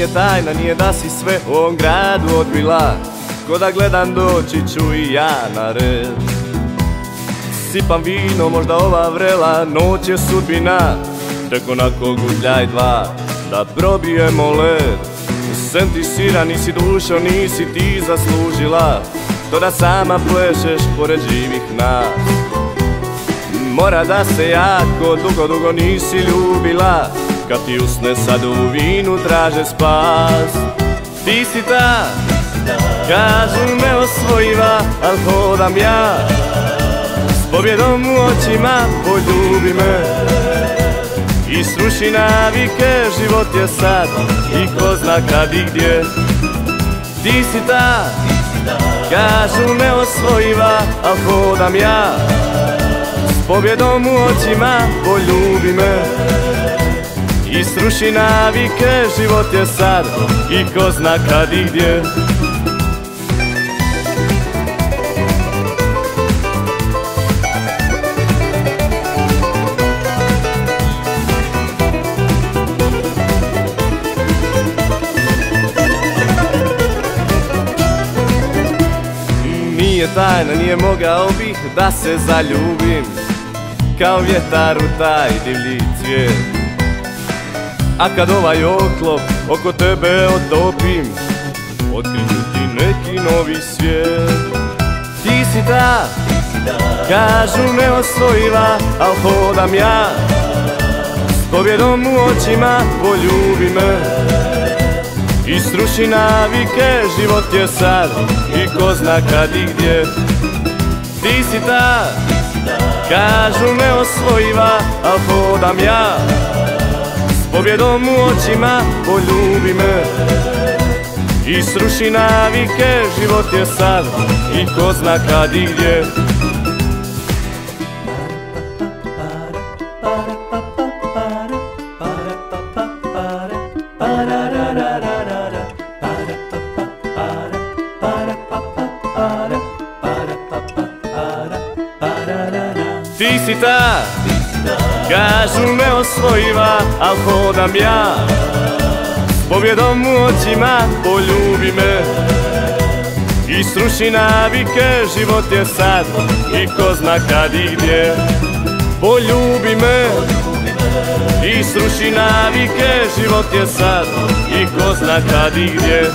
Nije tajna, nije da si sve u ovom gradu odbila. Ko da gledam doći ću i ja na red. Sipam vino, možda ova vrela Noć je sudbina. Tek onako gudljaj dva Da probijemo led. Sentisira, nisi dušo, nisi ti zaslužila. To da sama plešeš pored živih nas. Mora da se jako dugo, dugo nisi ljubila Kad ti usne sad u vinu traže spas. Ti si ta, kažu me osvojiva, al hodam ja. S pobjedom u očima, poljubi me. I sruši navike, život je sad I ko zna kad i gdje. Ti si ta, kažu me osvojiva, al hodam ja. Pobjedom u očima poljubi me I sruši navike, život je sad I ko zna kad i gdje. Nije tajna, nije mogao bih da se zaljubim. Kao vjetar u taj divlji cvijet A kad ovaj oklop oko tebe otopim Otkriću ti neki novi svijet. Ti si ta, kažu me osvojiva, al hodam ja. S pobjedom u očima poljubi me. I sruši navike, život je sad I ko zna kad i gdje. Ti si ta, Kažu me osvojiva, al hodam ja pobjedom u očima, poljubi me I sruši navike, život je sad I ko zna kad i gdje. Ti si ta, kažu me osvojiva, al hodam ja. Pobjedom u očima, poljubi me. I sruši navike, život je sad I ko zna kad i gdje. Poljubi me. I sruši navike, život je sad I ko zna kad i gdje